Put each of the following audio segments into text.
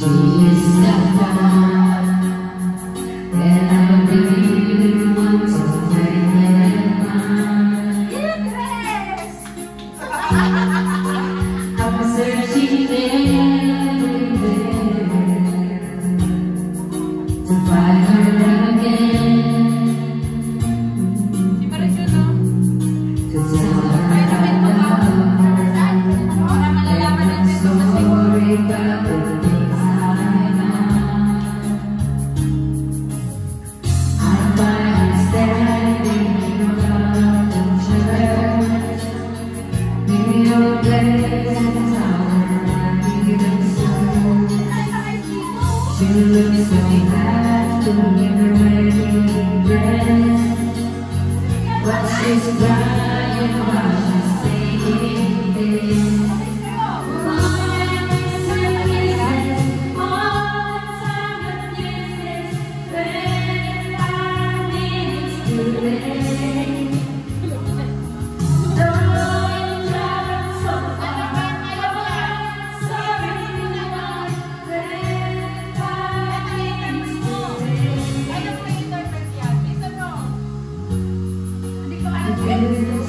思念 You look so happy in wedding dress What she's crying while she's singing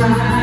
right.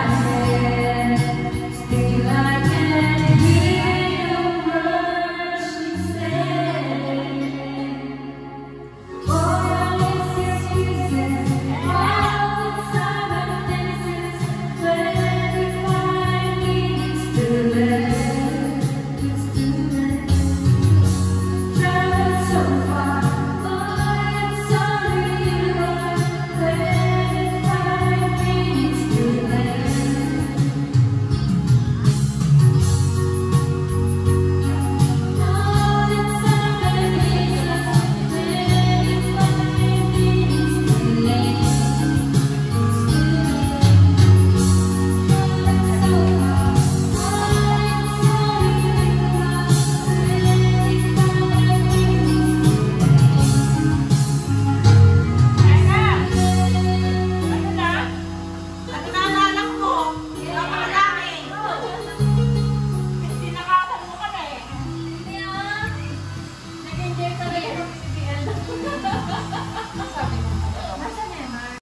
아